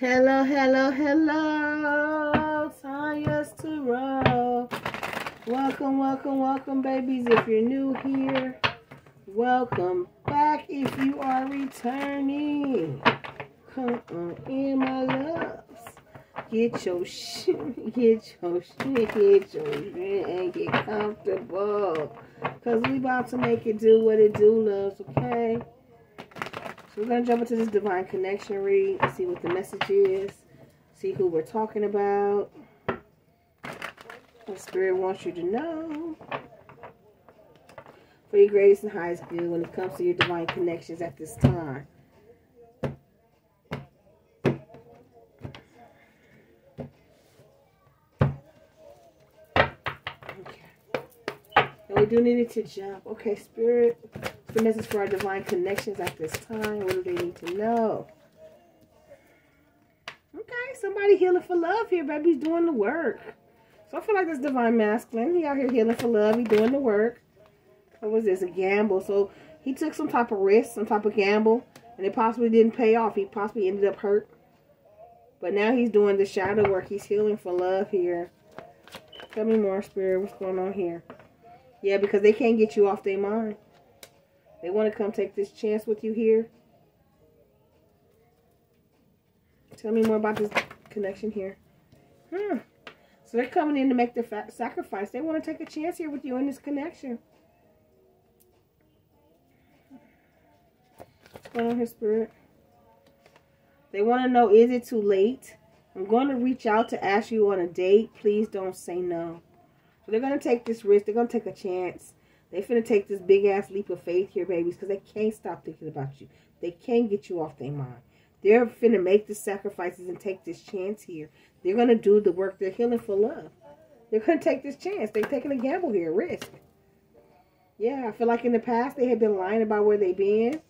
Hello, hello, hello. Tanya's Tarot. Welcome, welcome, welcome, babies. If you're new here, welcome back. If you are returning, come on in, my loves. Get your shit, get your shit, get your shit, and get comfortable. Because we about to make it do what it do, loves, okay? We're going to jump into this divine connection read, and see what the message is, see who we're talking about. What Spirit wants you to know. For your greatest and highest good when it comes to your divine connections at this time. And we do need it to jump. Okay, Spirit. The message for our divine connections at this time. What do they need to know? Okay, somebody healing for love here. Baby's doing the work. So I feel like this divine masculine. He out here healing for love. He doing the work. What was this? A gamble. So he took some type of risk, some type of gamble. And it possibly didn't pay off. He possibly ended up hurt. But now he's doing the shadow work. He's healing for love here. Tell me more, Spirit. What's going on here? Yeah, because they can't get you off their mind. They want to come take this chance with you here. Tell me more about this connection here. Hmm. So they're coming in to make the sacrifice. They want to take a chance here with you in this connection. What's going on here, Spirit? They want to know, is it too late? I'm going to reach out to ask you on a date. Please don't say no. So they're going to take this risk. They're going to take a chance. They finna take this big ass leap of faith here, babies, because they can't stop thinking about you. They can't get you off their mind. They're finna make the sacrifices and take this chance here. They're gonna do the work. They're healing for love. They're gonna take this chance. They're taking a gamble here, risk. Yeah, I feel like in the past they had been lying about where they been,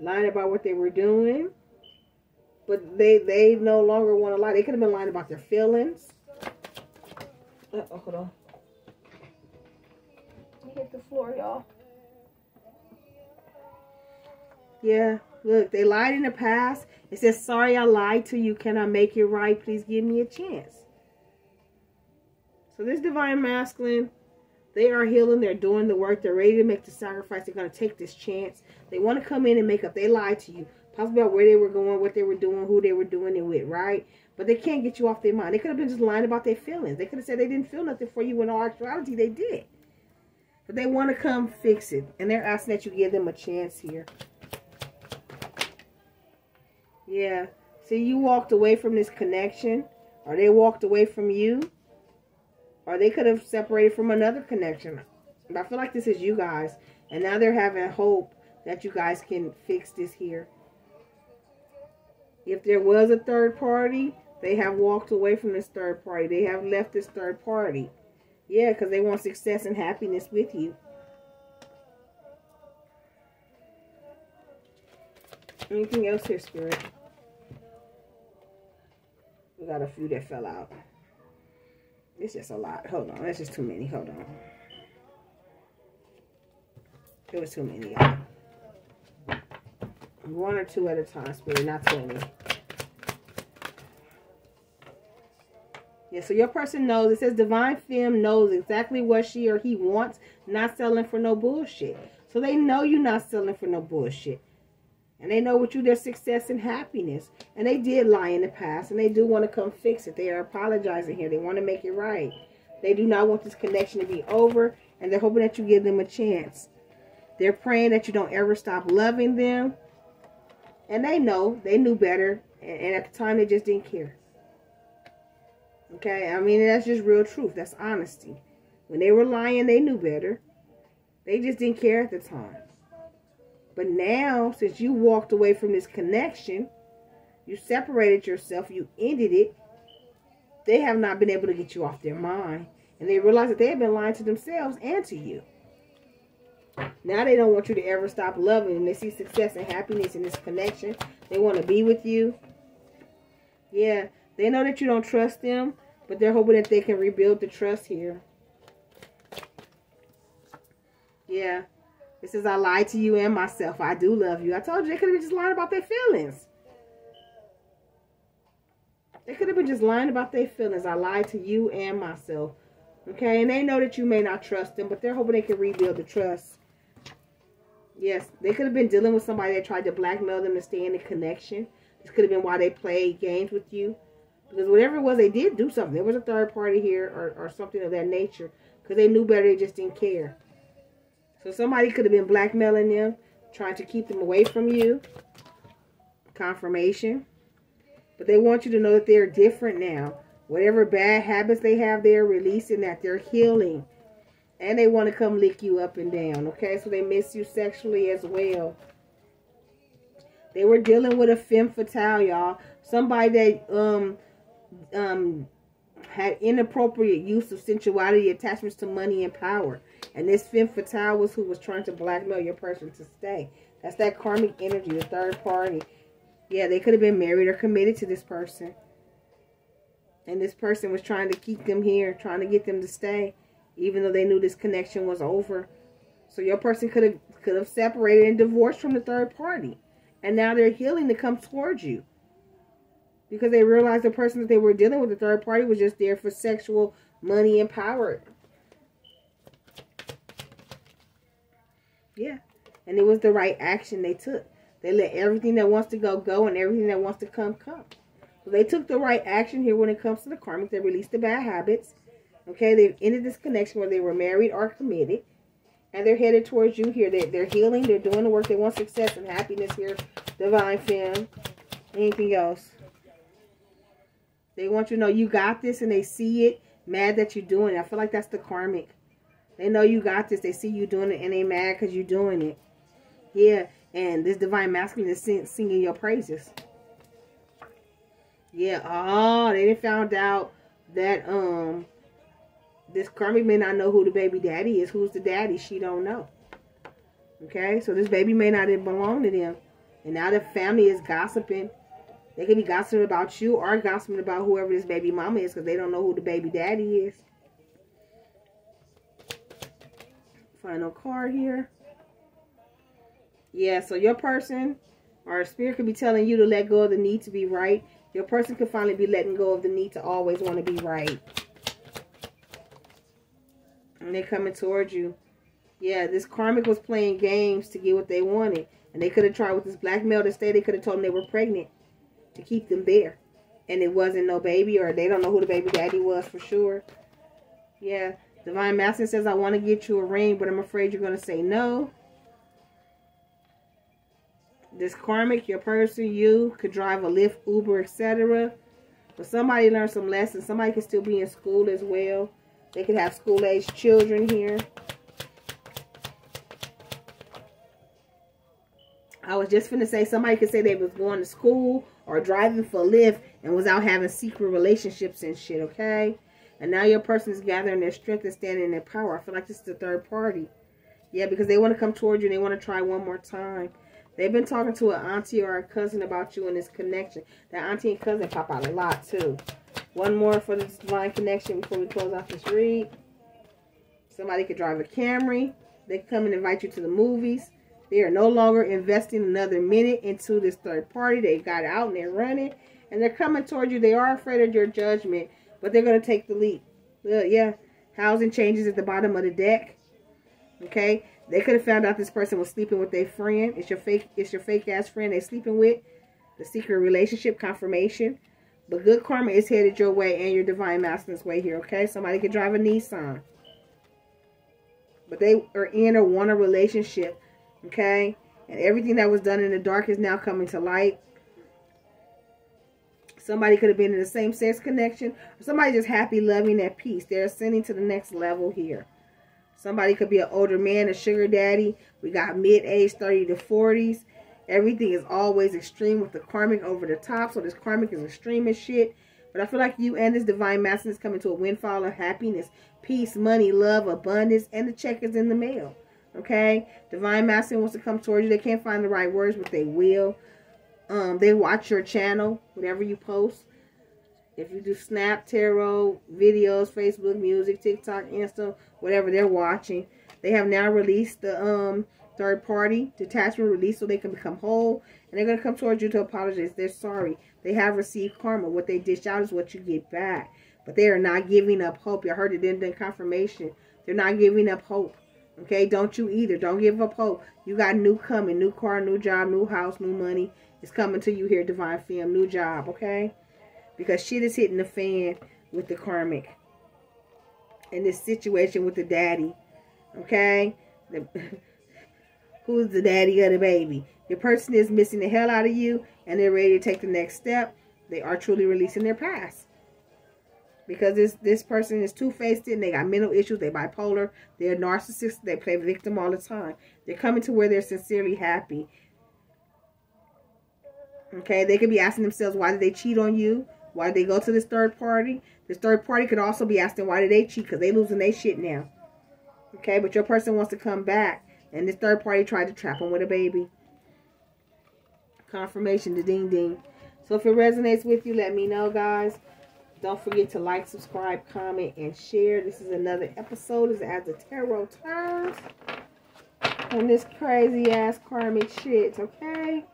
lying about what they were doing, but they they no longer want to lie. They could have been lying about their feelings. Uh oh, hold on hit the floor, y'all. Yeah, look, they lied in the past. It says, sorry I lied to you. Can I make it right? Please give me a chance. So this divine masculine, they are healing. They're doing the work. They're ready to make the sacrifice. They're going to take this chance. They want to come in and make up. They lied to you. Possibly about where they were going, what they were doing, who they were doing it with, right? But they can't get you off their mind. They could have been just lying about their feelings. They could have said they didn't feel nothing for you when all actuality they did. They want to come fix it. And they're asking that you give them a chance here. Yeah. See, you walked away from this connection. Or they walked away from you. Or they could have separated from another connection. But I feel like this is you guys. And now they're having hope that you guys can fix this here. If there was a third party, they have walked away from this third party. They have left this third party. Yeah, because they want success and happiness with you. Anything else here, Spirit? We got a few that fell out. It's just a lot. Hold on. That's just too many. Hold on. It was too many. One or two at a time, Spirit, not 20. Yeah, so your person knows. It says Divine Femme knows exactly what she or he wants, not selling for no bullshit. So they know you're not selling for no bullshit. And they know what you their success and happiness. And they did lie in the past. And they do want to come fix it. They are apologizing here. They want to make it right. They do not want this connection to be over. And they're hoping that you give them a chance. They're praying that you don't ever stop loving them. And they know. They knew better. And at the time, they just didn't care. Okay, I mean, that's just real truth. That's honesty. When they were lying, they knew better. They just didn't care at the time. But now, since you walked away from this connection, you separated yourself, you ended it, they have not been able to get you off their mind. And they realize that they have been lying to themselves and to you. Now they don't want you to ever stop loving and they see success and happiness in this connection. They want to be with you. Yeah, they know that you don't trust them. But they're hoping that they can rebuild the trust here. Yeah. It says, I lied to you and myself. I do love you. I told you they could have been just lying about their feelings. They could have been just lying about their feelings. I lied to you and myself. Okay, and they know that you may not trust them, but they're hoping they can rebuild the trust. Yes, they could have been dealing with somebody that tried to blackmail them to stay in the connection. This could have been why they played games with you. Because whatever it was, they did do something. There was a third party here or, or something of that nature. Because they knew better, they just didn't care. So somebody could have been blackmailing them, trying to keep them away from you. Confirmation. But they want you to know that they're different now. Whatever bad habits they have, they're releasing that. They're healing. And they want to come lick you up and down. Okay, so they miss you sexually as well. They were dealing with a femme fatale, y'all. Somebody that um um had inappropriate use of sensuality, attachments to money and power. And this femme fatale was who was trying to blackmail your person to stay. That's that karmic energy, the third party. Yeah, they could have been married or committed to this person. And this person was trying to keep them here, trying to get them to stay, even though they knew this connection was over. So your person could have could have separated and divorced from the third party. And now they're healing to come towards you. Because they realized the person that they were dealing with, the third party, was just there for sexual money and power. Yeah. And it was the right action they took. They let everything that wants to go, go, and everything that wants to come, come. So they took the right action here when it comes to the karmic. They released the bad habits. Okay, they've ended this connection where they were married or committed. And they're headed towards you here. They, they're healing. They're doing the work. They want success and happiness here. Divine Femme. Anything else? They want you to know you got this and they see it. Mad that you're doing it. I feel like that's the karmic. They know you got this. They see you doing it and they mad because you're doing it. Yeah. And this divine masculine is sing, singing your praises. Yeah. Oh, they didn't found out that um this karmic may not know who the baby daddy is. Who's the daddy? She don't know. Okay, so this baby may not even belong to them. And now the family is gossiping. They could be gossiping about you or gossiping about whoever this baby mama is because they don't know who the baby daddy is. Final card here. Yeah, so your person or spirit could be telling you to let go of the need to be right. Your person could finally be letting go of the need to always want to be right. And they're coming towards you. Yeah, this karmic was playing games to get what they wanted. And they could have tried with this blackmail to stay. They could have told them they were pregnant to keep them there. And it wasn't no baby or they don't know who the baby daddy was for sure. Yeah, Divine Master says, I want to get you a ring, but I'm afraid you're going to say no. This karmic, your person, you could drive a Lyft, Uber, etc. But somebody learned some lessons. Somebody could still be in school as well. They could have school-age children here. I was just going to say somebody could say they was going to school or driving for Lyft and was out having secret relationships and shit, okay? And now your person is gathering their strength and standing in their power. I feel like this is the third party. Yeah, because they want to come towards you and they want to try one more time. They've been talking to an auntie or a cousin about you and this connection. That auntie and cousin pop out a lot too. One more for this divine connection before we close out this read. Somebody could drive a Camry. They come and invite you to the movies. They are no longer investing another minute into this third party. They got out and they're running. And they're coming towards you. They are afraid of your judgment. But they're going to take the leap. Uh, yeah. Housing changes at the bottom of the deck. Okay. They could have found out this person was sleeping with their friend. It's your fake, it's your fake ass friend they're sleeping with. The secret relationship confirmation. But good karma is headed your way and your divine masculine's way here, okay? Somebody could drive a Nissan. But they are in or want a relationship, okay? And everything that was done in the dark is now coming to light. Somebody could have been in the same sex connection. Somebody just happy, loving, at peace. They're ascending to the next level here. Somebody could be an older man, a sugar daddy. We got mid-age, 30 to 40s. Everything is always extreme with the karmic over the top. So this karmic is extreme as shit. But I feel like you and this divine masculine is coming to a windfall of happiness, peace, money, love, abundance, and the check is in the mail. Okay? Divine masculine wants to come towards you. They can't find the right words, but they will. Um, they watch your channel, whatever you post. If you do Snap, Tarot, videos, Facebook, music, TikTok, Insta, whatever they're watching. They have now released the um third party detachment release so they can become whole And they're going to come towards you to apologize. They're sorry. They have received karma. What they dish out is what you get back. But they are not giving up hope. You heard it in the confirmation. They're not giving up hope. Okay, don't you either. Don't give up hope. You got new coming, new car, new job, new house, new money. It's coming to you here, Divine Femme. New job, okay? Because shit is hitting the fan with the karmic. In this situation with the daddy. Okay? The, who's the daddy of the baby? The person is missing the hell out of you and they're ready to take the next step. They are truly releasing their past because this this person is two-faced and they got mental issues they bipolar they're narcissists they play victim all the time. They're coming to where they're sincerely happy. Okay they could be asking themselves why did they cheat on you? Why did they go to this third party? This third party could also be asking why did they cheat? Because they losing their shit now. Okay but your person wants to come back and this third party tried to trap them with a baby. Confirmation the ding ding. So if it resonates with you let me know guys don't forget to like, subscribe, comment, and share. This is another episode as the tarot turns on this crazy ass karmic shit, okay?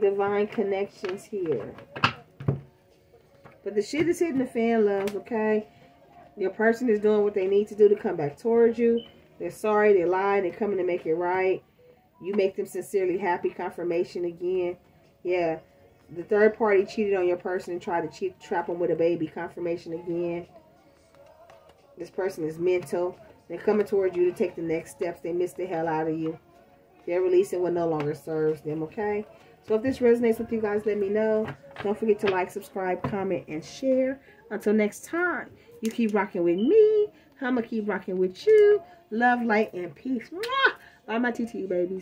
Divine connections here. But the shit is hitting the fan, love, okay? Your person is doing what they need to do to come back towards you. They're sorry, they lied, they're coming to make it right. You make them sincerely happy. Confirmation again. Yeah, the third party cheated on your person and tried to cheat, trap them with a baby. Confirmation again. This person is mental. They're coming towards you to take the next steps. They miss the hell out of you. They're releasing what no longer serves them, okay? So if this resonates with you guys, let me know. Don't forget to like, subscribe, comment, and share. Until next time, you keep rocking with me. I'm going to keep rocking with you. Love, light, and peace. Bye, my TT babies.